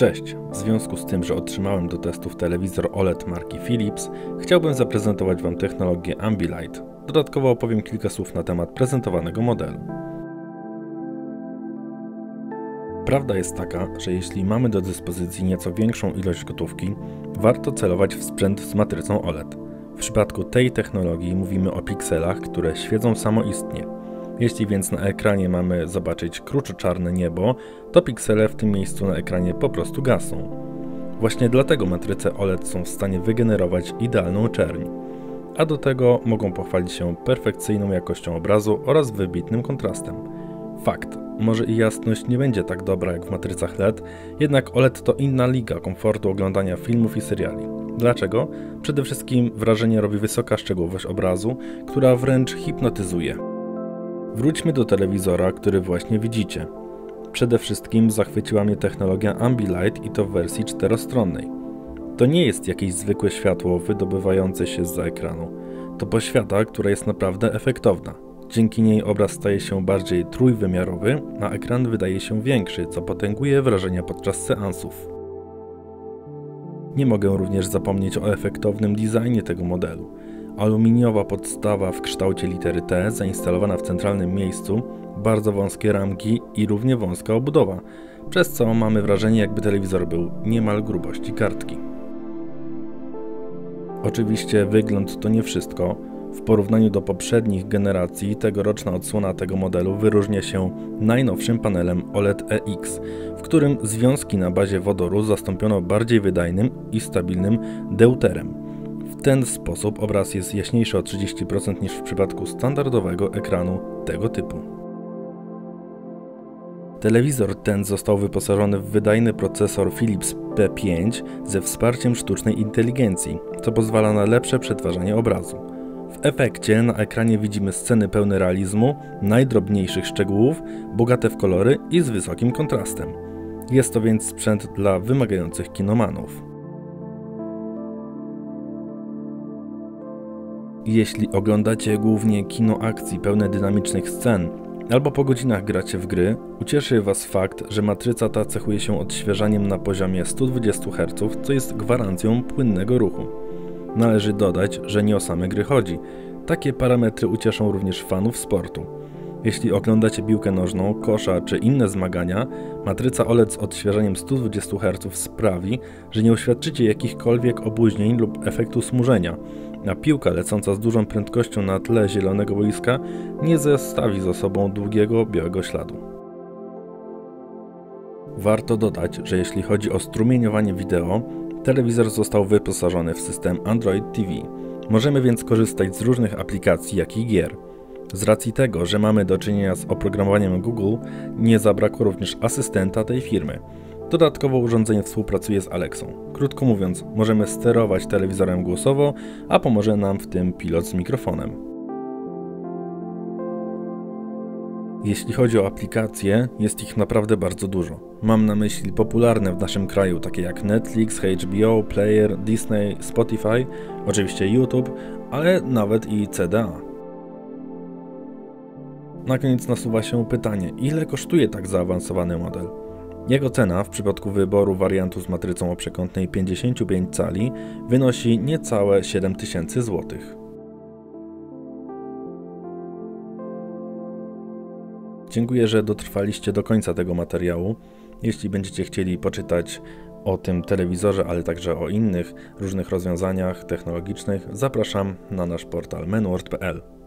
Cześć! W związku z tym, że otrzymałem do testów telewizor OLED marki Philips, chciałbym zaprezentować Wam technologię Ambilight. Dodatkowo opowiem kilka słów na temat prezentowanego modelu. Prawda jest taka, że jeśli mamy do dyspozycji nieco większą ilość gotówki, warto celować w sprzęt z matrycą OLED. W przypadku tej technologii mówimy o pikselach, które świecą samoistnie. Jeśli więc na ekranie mamy zobaczyć kruczo-czarne niebo, to piksele w tym miejscu na ekranie po prostu gasną. Właśnie dlatego matryce OLED są w stanie wygenerować idealną czerń. A do tego mogą pochwalić się perfekcyjną jakością obrazu oraz wybitnym kontrastem. Fakt, może i jasność nie będzie tak dobra jak w matrycach LED, jednak OLED to inna liga komfortu oglądania filmów i seriali. Dlaczego? Przede wszystkim wrażenie robi wysoka szczegółowość obrazu, która wręcz hipnotyzuje. Wróćmy do telewizora, który właśnie widzicie. Przede wszystkim zachwyciła mnie technologia Ambilight i to w wersji czterostronnej. To nie jest jakieś zwykłe światło wydobywające się z ekranu. To poświata, która jest naprawdę efektowna. Dzięki niej obraz staje się bardziej trójwymiarowy, a ekran wydaje się większy, co potęguje wrażenia podczas seansów. Nie mogę również zapomnieć o efektownym designie tego modelu. Aluminiowa podstawa w kształcie litery T zainstalowana w centralnym miejscu, bardzo wąskie ramki i równie wąska obudowa, przez co mamy wrażenie jakby telewizor był niemal grubości kartki. Oczywiście wygląd to nie wszystko. W porównaniu do poprzednich generacji tegoroczna odsłona tego modelu wyróżnia się najnowszym panelem OLED EX, w którym związki na bazie wodoru zastąpiono bardziej wydajnym i stabilnym deuterem. W ten sposób obraz jest jaśniejszy o 30% niż w przypadku standardowego ekranu tego typu. Telewizor ten został wyposażony w wydajny procesor Philips P5 ze wsparciem sztucznej inteligencji, co pozwala na lepsze przetwarzanie obrazu. W efekcie na ekranie widzimy sceny pełne realizmu, najdrobniejszych szczegółów, bogate w kolory i z wysokim kontrastem. Jest to więc sprzęt dla wymagających kinomanów. Jeśli oglądacie głównie kino akcji pełne dynamicznych scen, albo po godzinach gracie w gry, ucieszy Was fakt, że matryca ta cechuje się odświeżaniem na poziomie 120 Hz, co jest gwarancją płynnego ruchu. Należy dodać, że nie o same gry chodzi. Takie parametry ucieszą również fanów sportu. Jeśli oglądacie piłkę nożną, kosza czy inne zmagania, matryca OLED z odświeżaniem 120 Hz sprawi, że nie uświadczycie jakichkolwiek opóźnień lub efektu smużenia, a piłka lecąca z dużą prędkością na tle zielonego boiska nie zostawi za sobą długiego białego śladu. Warto dodać, że jeśli chodzi o strumieniowanie wideo, telewizor został wyposażony w system Android TV. Możemy więc korzystać z różnych aplikacji, jak i gier. Z racji tego, że mamy do czynienia z oprogramowaniem Google, nie zabrakło również asystenta tej firmy. Dodatkowo urządzenie współpracuje z Alexą. Krótko mówiąc, możemy sterować telewizorem głosowo, a pomoże nam w tym pilot z mikrofonem. Jeśli chodzi o aplikacje, jest ich naprawdę bardzo dużo. Mam na myśli popularne w naszym kraju, takie jak Netflix, HBO, Player, Disney, Spotify, oczywiście YouTube, ale nawet i CDA. Na koniec nasuwa się pytanie, ile kosztuje tak zaawansowany model? Jego cena w przypadku wyboru wariantu z matrycą o przekątnej 55 cali wynosi niecałe 7000 zł. Dziękuję, że dotrwaliście do końca tego materiału. Jeśli będziecie chcieli poczytać o tym telewizorze, ale także o innych różnych rozwiązaniach technologicznych, zapraszam na nasz portal menword.pl.